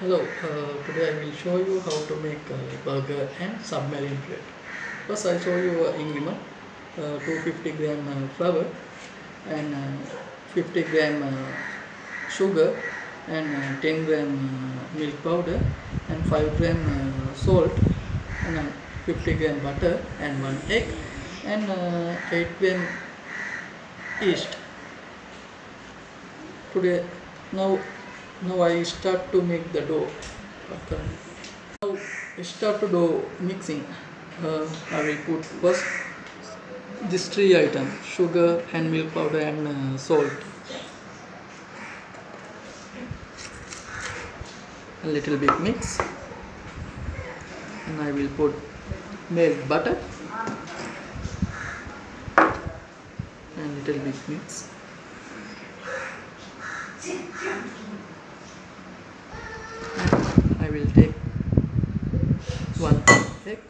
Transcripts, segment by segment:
Hello, uh, today I will show you how to make uh, burger and submarine bread. First I'll show you uh, uh, 250 gram flour and uh, 50 gram uh, sugar and uh, 10 gram milk powder and 5 gram salt and uh, 50 gram butter and 1 egg and uh, 8 gram yeast. Today now now I start to make the dough. Now I start to do mixing. Uh, I will put first these three items: sugar and milk powder and uh, salt. A little bit mix, and I will put milk butter and little bit mix. I will take one egg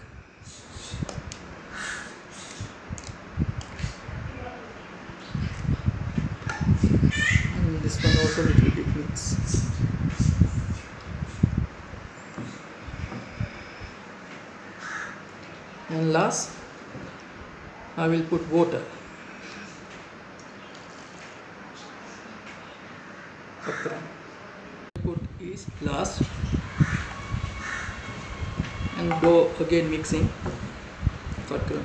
and this one also little bit mix. And last I will put water. Put yeast last and go again mixing. Okay.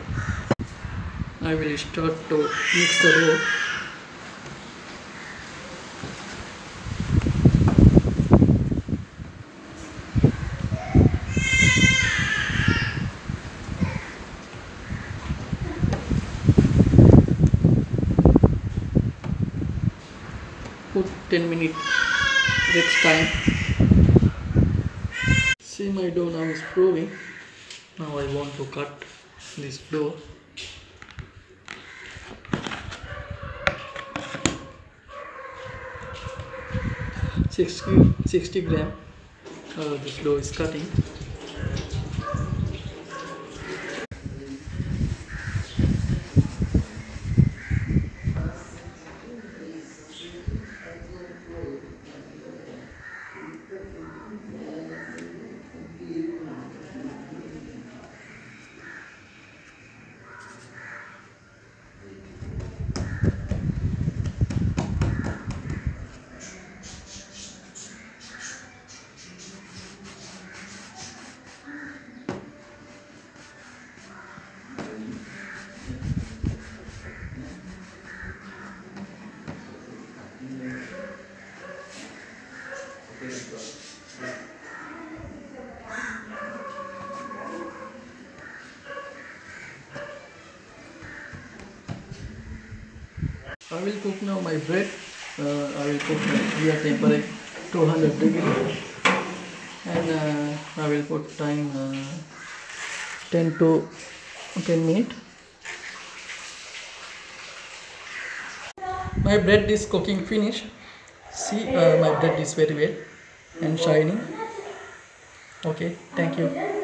I will start to mix the dough. Put 10 minute next time see my dough now is proving. Now I want to cut this dough Sixty, 60 gram uh, this dough is cutting I will cook now my bread. Uh, I will cook at temperature 200 degree, and uh, I will put time uh, 10 to 10 minutes. My bread is cooking finished. See, uh, my bread is very well and shining. Okay, thank you.